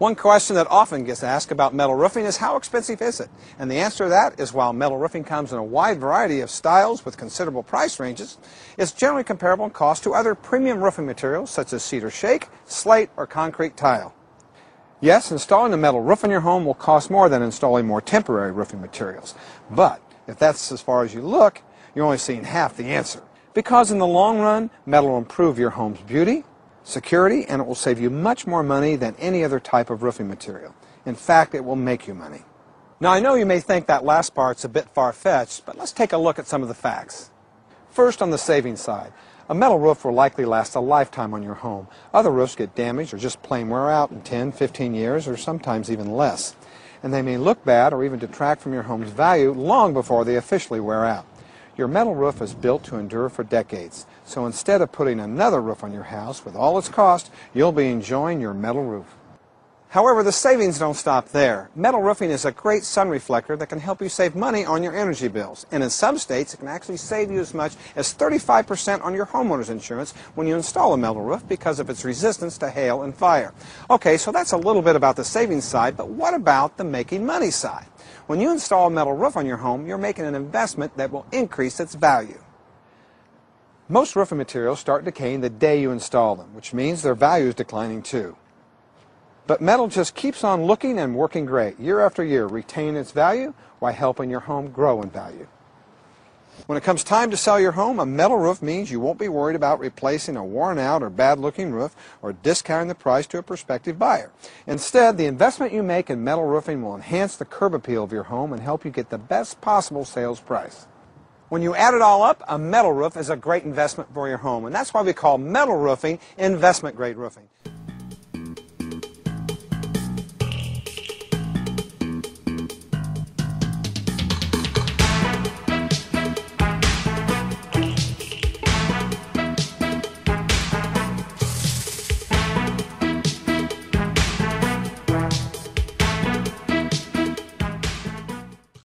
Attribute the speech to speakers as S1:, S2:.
S1: One question that often gets asked about metal roofing is how expensive is it? And the answer to that is while metal roofing comes in a wide variety of styles with considerable price ranges, it's generally comparable in cost to other premium roofing materials such as cedar shake, slate, or concrete tile. Yes, installing a metal roof on your home will cost more than installing more temporary roofing materials. But if that's as far as you look, you're only seeing half the answer. Because in the long run, metal will improve your home's beauty, security, and it will save you much more money than any other type of roofing material. In fact, it will make you money. Now, I know you may think that last part's a bit far-fetched, but let's take a look at some of the facts. First, on the savings side, a metal roof will likely last a lifetime on your home. Other roofs get damaged or just plain wear out in 10, 15 years, or sometimes even less. And they may look bad or even detract from your home's value long before they officially wear out. Your metal roof is built to endure for decades. So instead of putting another roof on your house with all its cost, you'll be enjoying your metal roof. However, the savings don't stop there. Metal roofing is a great sun reflector that can help you save money on your energy bills. And in some states, it can actually save you as much as 35% on your homeowner's insurance when you install a metal roof because of its resistance to hail and fire. Okay, so that's a little bit about the savings side, but what about the making money side? When you install a metal roof on your home, you're making an investment that will increase its value. Most roofing materials start decaying the day you install them, which means their value is declining too. But metal just keeps on looking and working great, year after year, retaining its value while helping your home grow in value. When it comes time to sell your home, a metal roof means you won't be worried about replacing a worn out or bad looking roof or discounting the price to a prospective buyer. Instead, the investment you make in metal roofing will enhance the curb appeal of your home and help you get the best possible sales price. When you add it all up, a metal roof is a great investment for your home, and that's why we call metal roofing investment grade roofing.